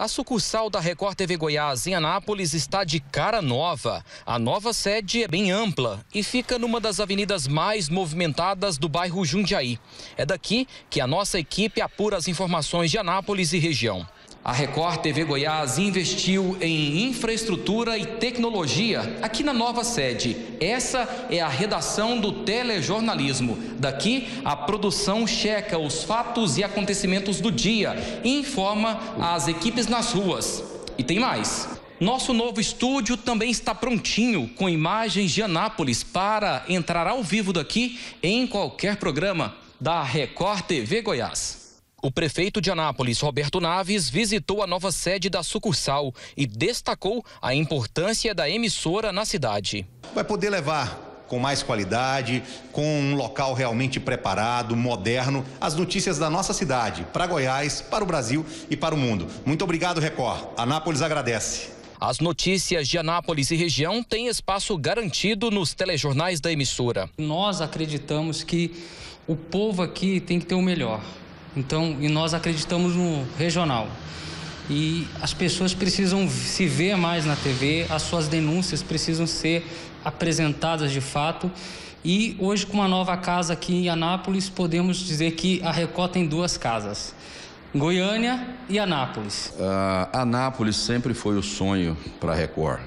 A sucursal da Record TV Goiás em Anápolis está de cara nova. A nova sede é bem ampla e fica numa das avenidas mais movimentadas do bairro Jundiaí. É daqui que a nossa equipe apura as informações de Anápolis e região. A Record TV Goiás investiu em infraestrutura e tecnologia aqui na nova sede. Essa é a redação do telejornalismo. Daqui, a produção checa os fatos e acontecimentos do dia e informa as equipes nas ruas. E tem mais. Nosso novo estúdio também está prontinho, com imagens de Anápolis, para entrar ao vivo daqui em qualquer programa da Record TV Goiás. O prefeito de Anápolis, Roberto Naves, visitou a nova sede da sucursal e destacou a importância da emissora na cidade. Vai poder levar com mais qualidade, com um local realmente preparado, moderno, as notícias da nossa cidade, para Goiás, para o Brasil e para o mundo. Muito obrigado, Record. Anápolis agradece. As notícias de Anápolis e região têm espaço garantido nos telejornais da emissora. Nós acreditamos que o povo aqui tem que ter o melhor. Então, e nós acreditamos no regional. E as pessoas precisam se ver mais na TV, as suas denúncias precisam ser apresentadas de fato. E hoje, com uma nova casa aqui em Anápolis, podemos dizer que a Record tem duas casas. Goiânia e Anápolis. Uh, Anápolis sempre foi o sonho para a Record,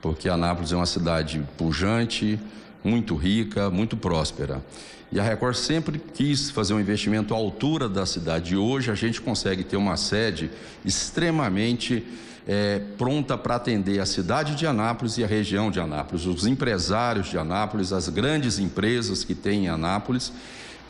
porque Anápolis é uma cidade pujante, muito rica, muito próspera. E a Record sempre quis fazer um investimento à altura da cidade. E hoje a gente consegue ter uma sede extremamente é, pronta para atender a cidade de Anápolis e a região de Anápolis, os empresários de Anápolis, as grandes empresas que tem em Anápolis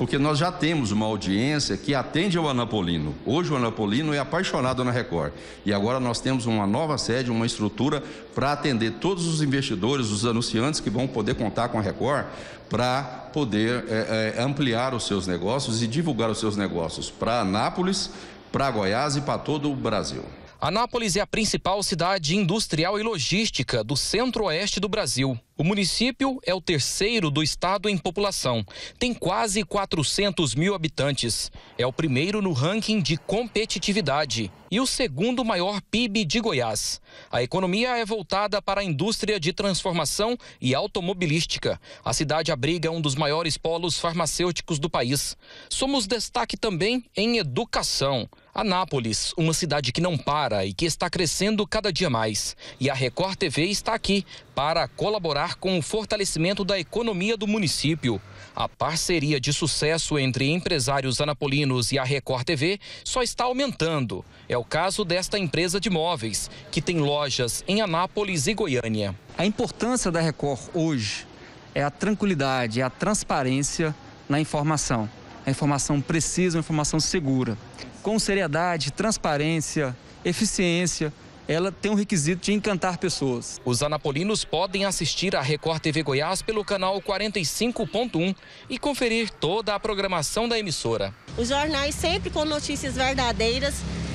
porque nós já temos uma audiência que atende ao Anapolino. Hoje o Anapolino é apaixonado na Record. E agora nós temos uma nova sede, uma estrutura para atender todos os investidores, os anunciantes que vão poder contar com a Record para poder é, é, ampliar os seus negócios e divulgar os seus negócios para Anápolis, para Goiás e para todo o Brasil. Anápolis é a principal cidade industrial e logística do centro-oeste do Brasil. O município é o terceiro do estado em população. Tem quase 400 mil habitantes. É o primeiro no ranking de competitividade e o segundo maior PIB de Goiás. A economia é voltada para a indústria de transformação e automobilística. A cidade abriga um dos maiores polos farmacêuticos do país. Somos destaque também em educação. Anápolis, uma cidade que não para e que está crescendo cada dia mais. E a Record TV está aqui para colaborar com o fortalecimento da economia do município. A parceria de sucesso entre empresários anapolinos e a Record TV só está aumentando. É o caso desta empresa de móveis, que tem lojas em Anápolis e Goiânia. A importância da Record hoje é a tranquilidade, é a transparência na informação. A informação precisa, a informação segura com seriedade, transparência, eficiência, ela tem um requisito de encantar pessoas. Os anapolinos podem assistir a Record TV Goiás pelo canal 45.1 e conferir toda a programação da emissora. Os jornais sempre com notícias verdadeiras.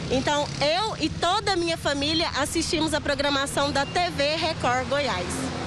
Então, eu e toda a minha família assistimos a programação da TV Record Goiás.